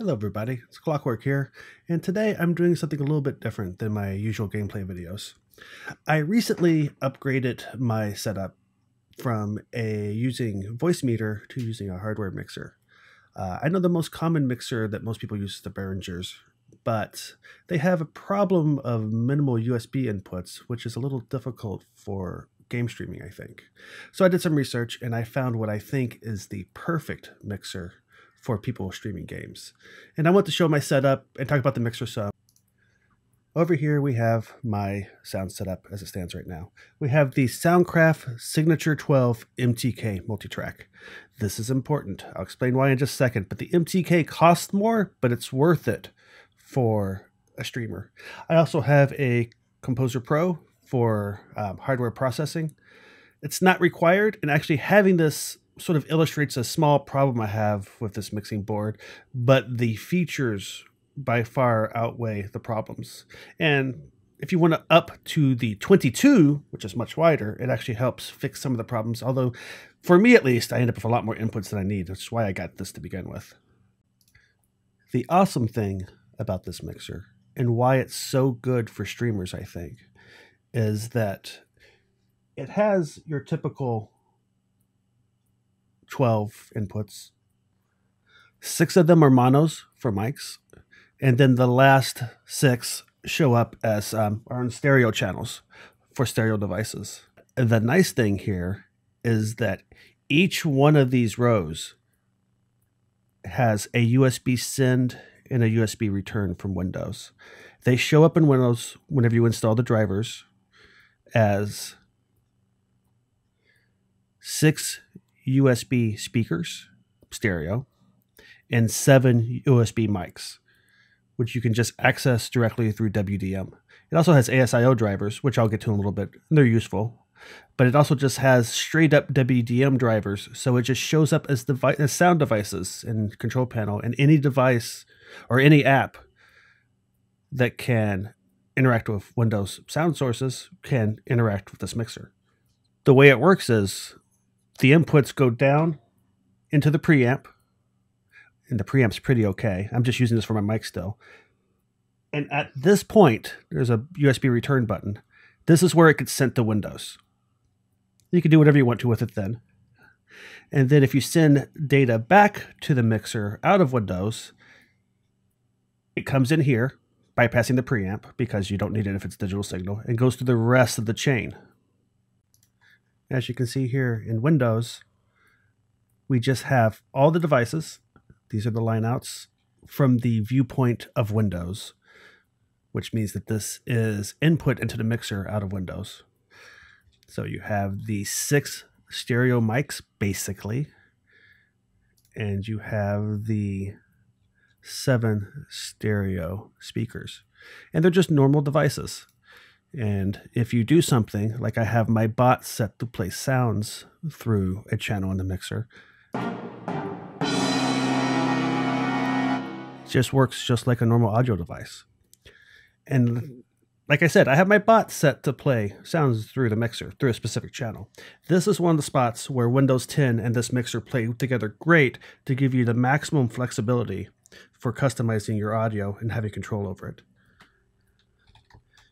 Hello everybody, it's Clockwork here, and today I'm doing something a little bit different than my usual gameplay videos. I recently upgraded my setup from a using Voicemeeter to using a hardware mixer. Uh, I know the most common mixer that most people use is the Behringers, but they have a problem of minimal USB inputs, which is a little difficult for game streaming, I think. So I did some research and I found what I think is the perfect mixer for people streaming games. And I want to show my setup and talk about the mixer some. Over here we have my sound setup as it stands right now. We have the Soundcraft Signature 12 MTK multitrack. This is important. I'll explain why in just a second, but the MTK costs more, but it's worth it for a streamer. I also have a Composer Pro for um, hardware processing. It's not required, and actually having this sort of illustrates a small problem I have with this mixing board, but the features by far outweigh the problems. And if you want to up to the 22, which is much wider, it actually helps fix some of the problems. Although, for me at least, I end up with a lot more inputs than I need. That's why I got this to begin with. The awesome thing about this mixer and why it's so good for streamers, I think, is that it has your typical 12 inputs. Six of them are monos for mics, and then the last six show up as um, are on stereo channels for stereo devices. The nice thing here is that each one of these rows has a USB send and a USB return from Windows. They show up in Windows whenever you install the drivers as six USB speakers, stereo, and seven USB mics, which you can just access directly through WDM. It also has ASIO drivers, which I'll get to in a little bit. They're useful. But it also just has straight up WDM drivers, so it just shows up as, as sound devices in control panel, and any device or any app that can interact with Windows sound sources can interact with this mixer. The way it works is the inputs go down into the preamp, and the preamp's pretty okay. I'm just using this for my mic still. And at this point, there's a USB return button. This is where it gets sent to Windows. You can do whatever you want to with it then. And then if you send data back to the mixer out of Windows, it comes in here, bypassing the preamp because you don't need it if it's digital signal, and goes through the rest of the chain. As you can see here in Windows, we just have all the devices. These are the lineouts from the viewpoint of Windows, which means that this is input into the mixer out of Windows. So you have the six stereo mics, basically, and you have the seven stereo speakers. And they're just normal devices. And if you do something, like I have my bot set to play sounds through a channel in the mixer, it just works just like a normal audio device. And like I said, I have my bot set to play sounds through the mixer, through a specific channel. This is one of the spots where Windows 10 and this mixer play together great to give you the maximum flexibility for customizing your audio and having control over it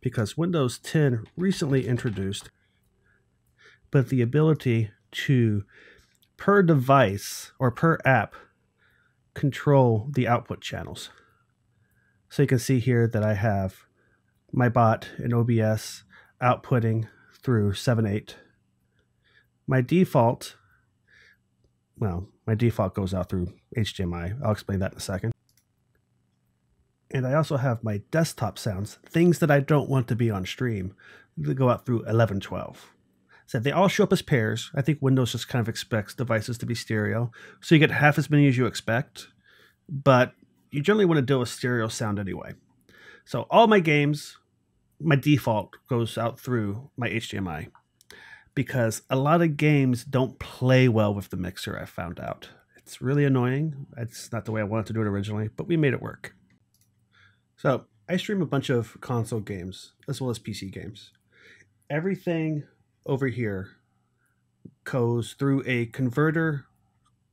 because Windows 10 recently introduced, but the ability to, per device or per app, control the output channels. So you can see here that I have my bot in OBS outputting through 7.8. My default, well, my default goes out through HDMI. I'll explain that in a second and I also have my desktop sounds, things that I don't want to be on stream, that go out through 1112. So they all show up as pairs. I think Windows just kind of expects devices to be stereo. So you get half as many as you expect, but you generally want to deal with stereo sound anyway. So all my games, my default goes out through my HDMI because a lot of games don't play well with the mixer, I found out. It's really annoying. It's not the way I wanted to do it originally, but we made it work. So I stream a bunch of console games as well as PC games. Everything over here goes through a converter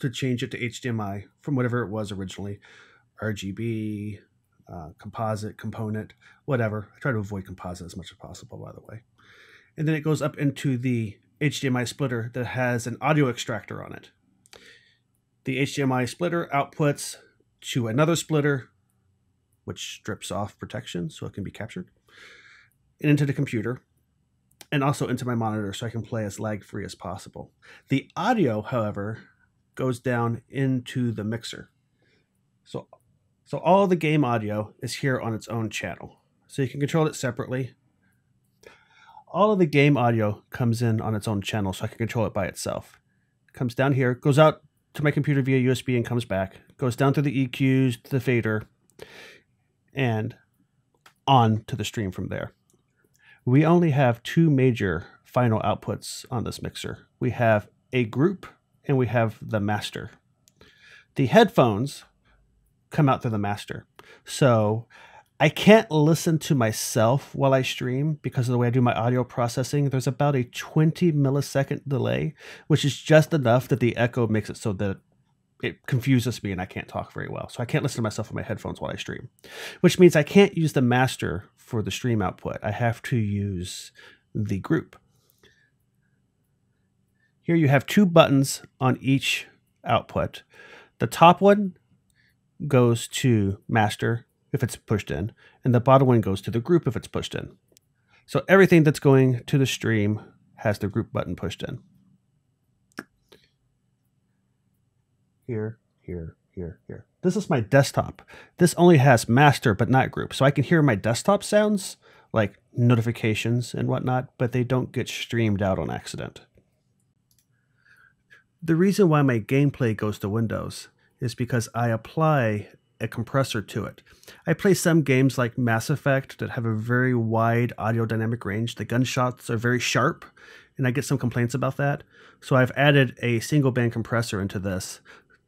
to change it to HDMI from whatever it was originally, RGB, uh, composite, component, whatever. I try to avoid composite as much as possible, by the way. And then it goes up into the HDMI splitter that has an audio extractor on it. The HDMI splitter outputs to another splitter, which strips off protection so it can be captured, and into the computer, and also into my monitor so I can play as lag free as possible. The audio, however, goes down into the mixer. So, so all the game audio is here on its own channel. So you can control it separately. All of the game audio comes in on its own channel, so I can control it by itself. It comes down here, goes out to my computer via USB and comes back. Goes down through the EQs, to the fader, and on to the stream from there. We only have two major final outputs on this mixer. We have a group and we have the master. The headphones come out through the master. So I can't listen to myself while I stream because of the way I do my audio processing. There's about a 20 millisecond delay, which is just enough that the echo makes it so that it confuses me and I can't talk very well. So I can't listen to myself with my headphones while I stream, which means I can't use the master for the stream output. I have to use the group. Here you have two buttons on each output. The top one goes to master if it's pushed in, and the bottom one goes to the group if it's pushed in. So everything that's going to the stream has the group button pushed in. Here, here, here, here. This is my desktop. This only has master but not group. So I can hear my desktop sounds like notifications and whatnot, but they don't get streamed out on accident. The reason why my gameplay goes to Windows is because I apply a compressor to it. I play some games like Mass Effect that have a very wide audio dynamic range. The gunshots are very sharp, and I get some complaints about that. So I've added a single band compressor into this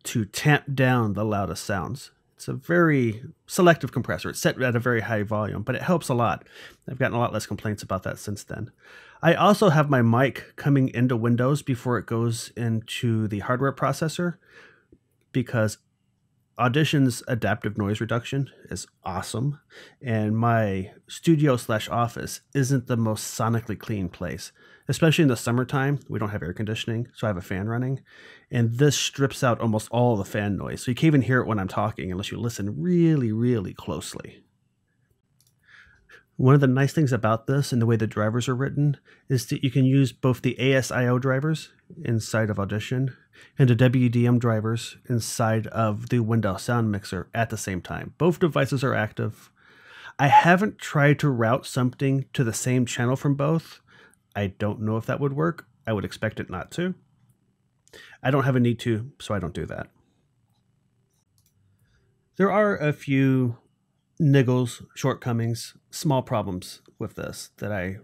to tamp down the loudest sounds. It's a very selective compressor. It's set at a very high volume, but it helps a lot. I've gotten a lot less complaints about that since then. I also have my mic coming into Windows before it goes into the hardware processor because Audition's adaptive noise reduction is awesome, and my studio slash office isn't the most sonically clean place. Especially in the summertime, we don't have air conditioning, so I have a fan running, and this strips out almost all the fan noise. So you can't even hear it when I'm talking unless you listen really, really closely. One of the nice things about this and the way the drivers are written is that you can use both the ASIO drivers inside of Audition and the WDM drivers inside of the Windows Sound Mixer at the same time. Both devices are active. I haven't tried to route something to the same channel from both. I don't know if that would work. I would expect it not to. I don't have a need to, so I don't do that. There are a few niggles, shortcomings, small problems with this that I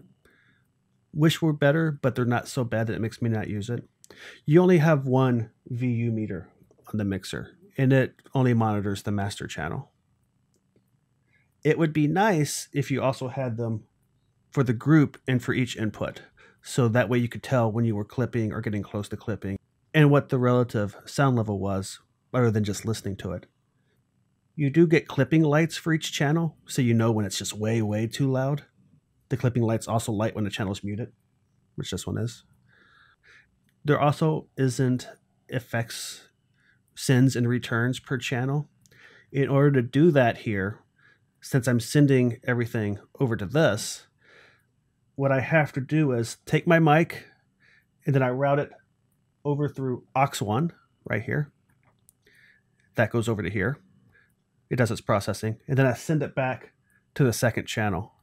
wish were better, but they're not so bad that it makes me not use it. You only have one VU meter on the mixer, and it only monitors the master channel. It would be nice if you also had them for the group and for each input. So that way you could tell when you were clipping or getting close to clipping and what the relative sound level was rather than just listening to it. You do get clipping lights for each channel, so you know when it's just way, way too loud. The clipping lights also light when the channel is muted, which this one is. There also isn't effects, sends, and returns per channel. In order to do that here, since I'm sending everything over to this, what I have to do is take my mic and then I route it over through aux1 right here. That goes over to here it does its processing, and then I send it back to the second channel.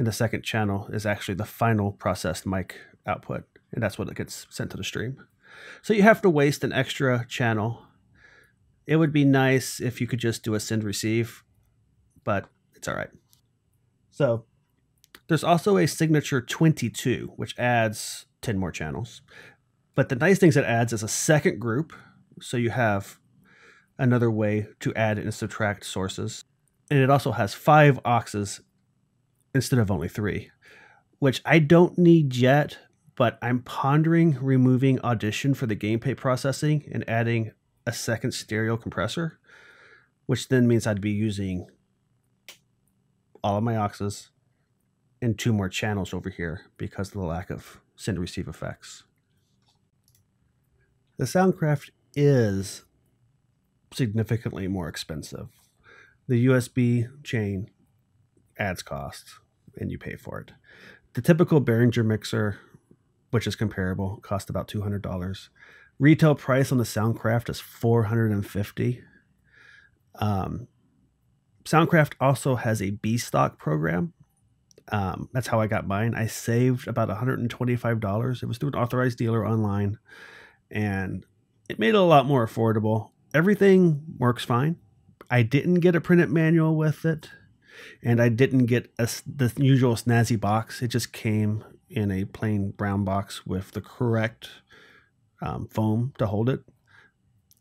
And the second channel is actually the final processed mic output, and that's what it gets sent to the stream. So you have to waste an extra channel. It would be nice if you could just do a send receive, but it's all right. So there's also a signature 22, which adds 10 more channels. But the nice things it adds is a second group. So you have another way to add and subtract sources. And it also has five auxes instead of only three, which I don't need yet, but I'm pondering removing Audition for the gameplay processing and adding a second stereo compressor, which then means I'd be using all of my auxes and two more channels over here because of the lack of send receive effects. The Soundcraft is significantly more expensive. The USB chain adds cost and you pay for it. The typical Behringer mixer, which is comparable, cost about $200. Retail price on the Soundcraft is 450 um, Soundcraft also has a B stock program. Um, that's how I got mine. I saved about $125. It was through an authorized dealer online, and it made it a lot more affordable. Everything works fine. I didn't get a printed manual with it, and I didn't get a, the usual snazzy box. It just came in a plain brown box with the correct um, foam to hold it.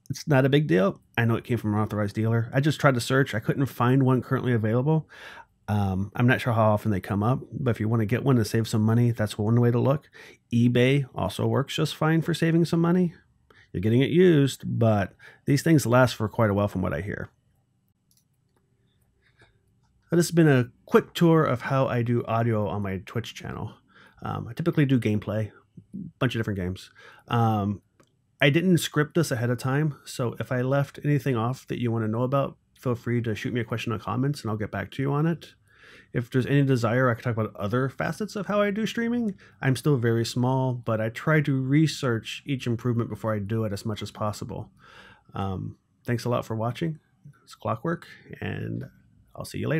It's not a big deal. I know it came from an authorized dealer. I just tried to search. I couldn't find one currently available. Um, I'm not sure how often they come up, but if you want to get one to save some money, that's one way to look. eBay also works just fine for saving some money. You're getting it used, but these things last for quite a while from what I hear. This has been a quick tour of how I do audio on my Twitch channel. Um, I typically do gameplay, a bunch of different games. Um, I didn't script this ahead of time, so if I left anything off that you want to know about, feel free to shoot me a question in the comments and I'll get back to you on it. If there's any desire, I could talk about other facets of how I do streaming. I'm still very small, but I try to research each improvement before I do it as much as possible. Um, thanks a lot for watching. It's Clockwork, and I'll see you later.